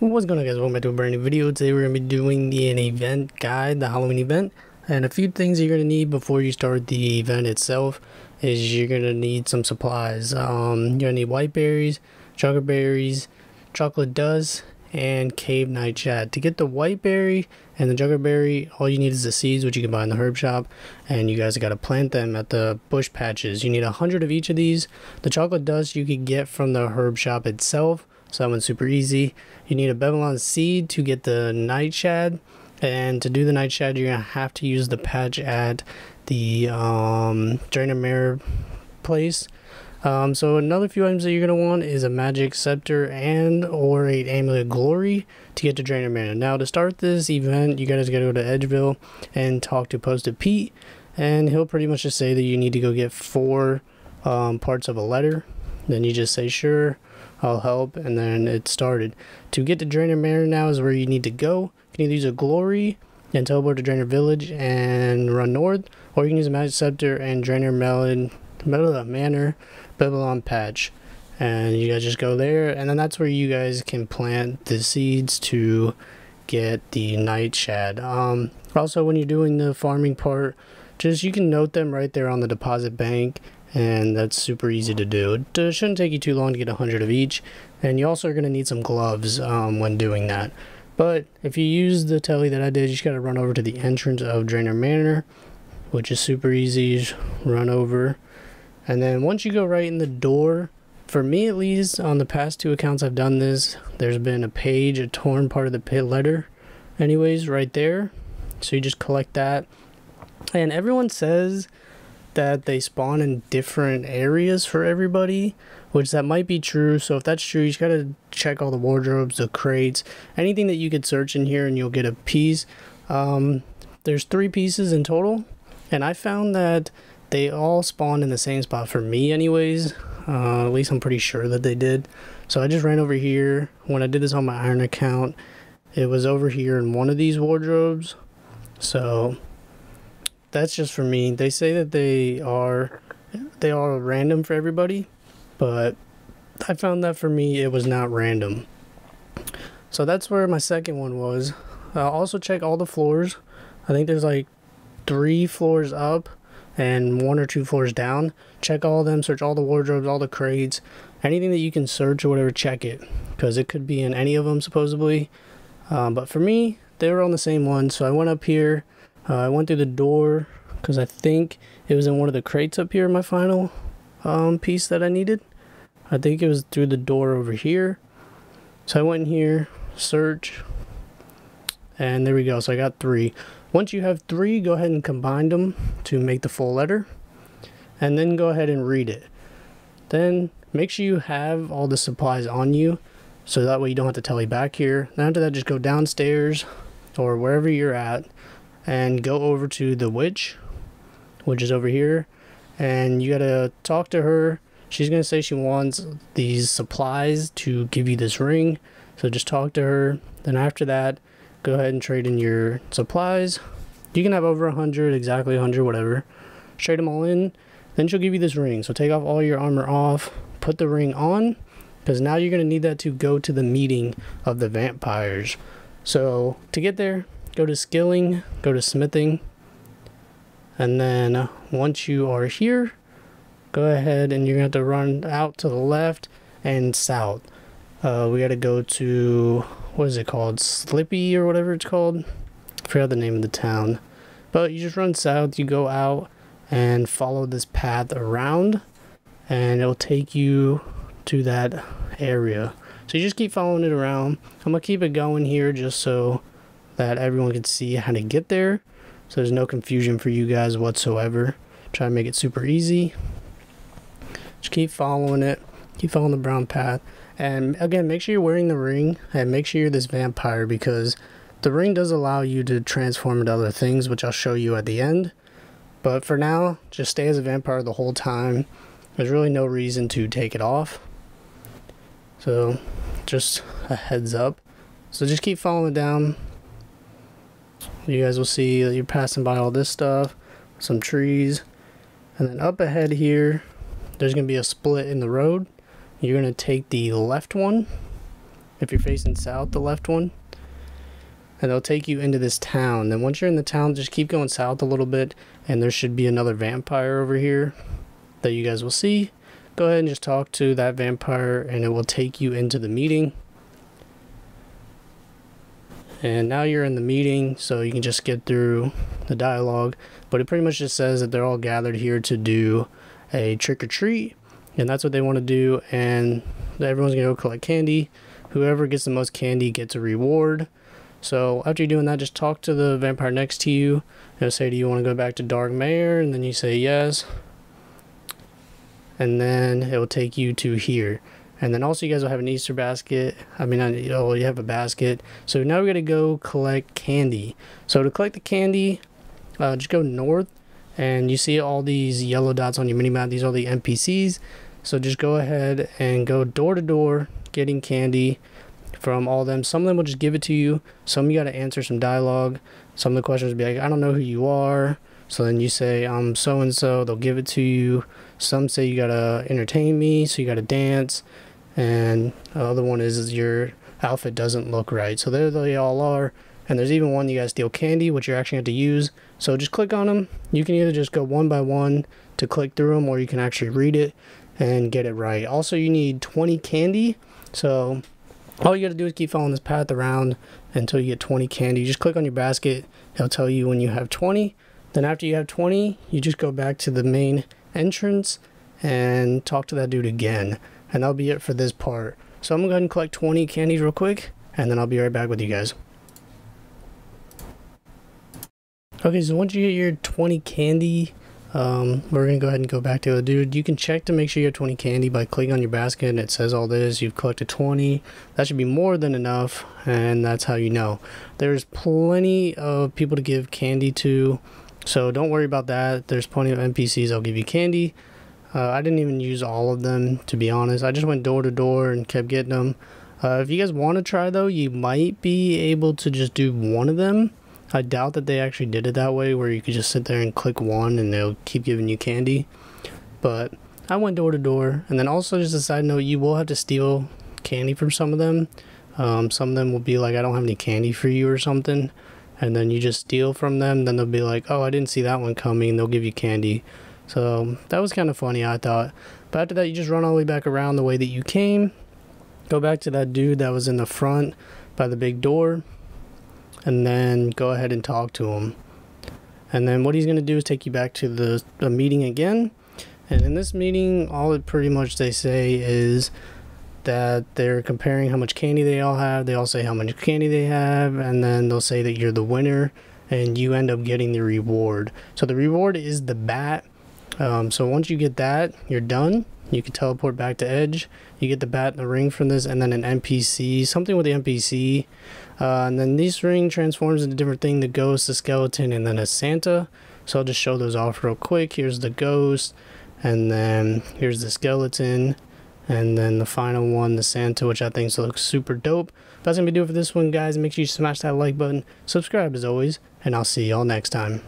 What's going on guys, welcome back to a brand new video. Today we're going to be doing the, an event guide, the Halloween event. And a few things you're going to need before you start the event itself is you're going to need some supplies. Um, you're going to need white berries, chocolate berries, chocolate dust, and cave nightshade. To get the white berry and the chocolate berry, all you need is the seeds, which you can buy in the herb shop. And you guys got to plant them at the bush patches. You need a hundred of each of these. The chocolate dust you can get from the herb shop itself so that one's super easy. You need a Babylon seed to get the nightshade. And to do the nightshade, you're going to have to use the patch at the um, Drainermere place. Um, so another few items that you're going to want is a magic scepter and or a amulet glory to get to Drainermere. Now to start this event, you guys got to go to Edgeville and talk to Postie Pete. And he'll pretty much just say that you need to go get four um, parts of a letter. Then you just say sure I'll help, and then it started. To get to Draynor Manor, now is where you need to go. You can either use a Glory and teleport to Draynor Village and run north, or you can use a Magic Scepter and Draynor Melon, Melon Manor, Babylon Patch. And you guys just go there, and then that's where you guys can plant the seeds to get the nightshade. Um, also, when you're doing the farming part, just you can note them right there on the deposit bank and that's super easy to do. It shouldn't take you too long to get 100 of each, and you also are going to need some gloves um, when doing that. But if you use the telly that I did, you just got to run over to the entrance of Draynor Manor, which is super easy. Just run over, and then once you go right in the door, for me at least, on the past two accounts I've done this, there's been a page, a torn part of the pit letter, anyways, right there. So you just collect that, and everyone says that they spawn in different areas for everybody, which that might be true. So if that's true, you just gotta check all the wardrobes, the crates, anything that you could search in here, and you'll get a piece. Um, there's three pieces in total, and I found that they all spawn in the same spot for me, anyways. Uh, at least I'm pretty sure that they did. So I just ran over here. When I did this on my Iron account, it was over here in one of these wardrobes. So that's just for me. They say that they are they are random for everybody, but I found that for me it was not random. So that's where my second one was. Uh, also check all the floors. I think there's like three floors up and one or two floors down. Check all of them, search all the wardrobes, all the crates, anything that you can search or whatever, check it. Because it could be in any of them supposedly. Um, but for me, they were on the same one. So I went up here uh, I went through the door because I think it was in one of the crates up here my final um, piece that I needed. I think it was through the door over here. So I went in here, search, and there we go. So I got three. Once you have three, go ahead and combine them to make the full letter. And then go ahead and read it. Then make sure you have all the supplies on you. So that way you don't have to tally back here. Then after that, just go downstairs or wherever you're at and go over to the witch, which is over here, and you gotta talk to her. She's gonna say she wants these supplies to give you this ring, so just talk to her. Then after that, go ahead and trade in your supplies. You can have over a hundred, exactly a hundred, whatever. Trade them all in. Then she'll give you this ring. So take off all your armor off, put the ring on, because now you're gonna need that to go to the meeting of the vampires. So to get there, go to skilling, go to smithing, and then once you are here, go ahead and you're going to have to run out to the left and south. Uh, we got to go to, what is it called? Slippy or whatever it's called. I forgot the name of the town. But you just run south, you go out and follow this path around, and it'll take you to that area. So you just keep following it around. I'm going to keep it going here just so that everyone can see how to get there. So there's no confusion for you guys whatsoever. Try to make it super easy. Just keep following it. Keep following the brown path. And again, make sure you're wearing the ring and make sure you're this vampire because the ring does allow you to transform into other things, which I'll show you at the end. But for now, just stay as a vampire the whole time. There's really no reason to take it off. So, just a heads up. So just keep following down you guys will see that you're passing by all this stuff some trees and then up ahead here there's gonna be a split in the road you're gonna take the left one if you're facing south, the left one. And they'll take you into this town. Then once you're in the town, just keep going south a little bit, and there should be another vampire over here that you guys will see. Go ahead and just talk to that vampire, and it will take you into the meeting. And now you're in the meeting, so you can just get through the dialogue. But it pretty much just says that they're all gathered here to do a trick or treat and that's what they want to do and everyone's gonna go collect candy. Whoever gets the most candy gets a reward. So after you're doing that just talk to the vampire next to you. And say do you want to go back to Darkmere and then you say yes. And then it will take you to here and then also you guys will have an Easter basket. I mean, you know, you have a basket. So now we're going to go collect candy. So to collect the candy, uh, just go north and you see all these yellow dots on your mini map. These are the NPCs. So just go ahead and go door to door getting candy from all them. Some of them will just give it to you. Some you got to answer some dialogue. Some of the questions will be like, I don't know who you are. So then you say, I'm so and so. They'll give it to you. Some say you got to entertain me. So you got to dance. And the other one is, your outfit doesn't look right. So there they all are. And there's even one you guys steal candy, which you're actually going to use. So just click on them. You can either just go one by one to click through them, or you can actually read it and get it right. Also, you need 20 candy. So all you got to do is keep following this path around until you get 20 candy. You just click on your basket. It'll tell you when you have 20. Then after you have 20, you just go back to the main entrance and talk to that dude again. And that'll be it for this part. So I'm to go ahead and collect 20 candies real quick. And then I'll be right back with you guys. Okay, so once you get your 20 candy, um, we're to go ahead and go back to the dude. You can check to make sure you have 20 candy by clicking on your basket and it says all this. You've collected 20. That should be more than enough, and that's how you know. There's plenty of people to give candy to, so don't worry about that. There's plenty of NPCs that'll give you candy. Uh, I didn't even use all of them, to be honest. I just went door to door and kept getting them. Uh, if you guys want to try, though, you might be able to just do one of them I doubt that they actually did it that way where you could just sit there and click one and they'll keep giving you candy. But I went door to door. And then also, just a side note, you will have to steal candy from some of them. Um, some of them will be like, I don't have any candy for you or something. And then you just steal from them. Then they'll be like, oh, I didn't see that one coming. They'll give you candy. So that was kind of funny, I thought. But after that, you just run all the way back around the way that you came. Go back to that dude that was in the front by the big door and then go ahead and talk to him. And then what he's going to do is take you back to the, the meeting again. And in this meeting, all it pretty much they say is that they're comparing how much candy they all have. They all say how much candy they have, and then they'll say that you're the winner, and you end up getting the reward. So the reward is the bat. Um, so once you get that, you're done. You can teleport back to Edge. You get the bat and the ring from this, and then an NPC, something with the NPC. Uh, and then this ring transforms into different thing, the ghost, the skeleton, and then a Santa. So I'll just show those off real quick. Here's the ghost, and then here's the skeleton, and then the final one, the Santa, which I think looks super dope. That's going to be it for this one, guys. Make sure you smash that like button, subscribe as always, and I'll see y'all next time.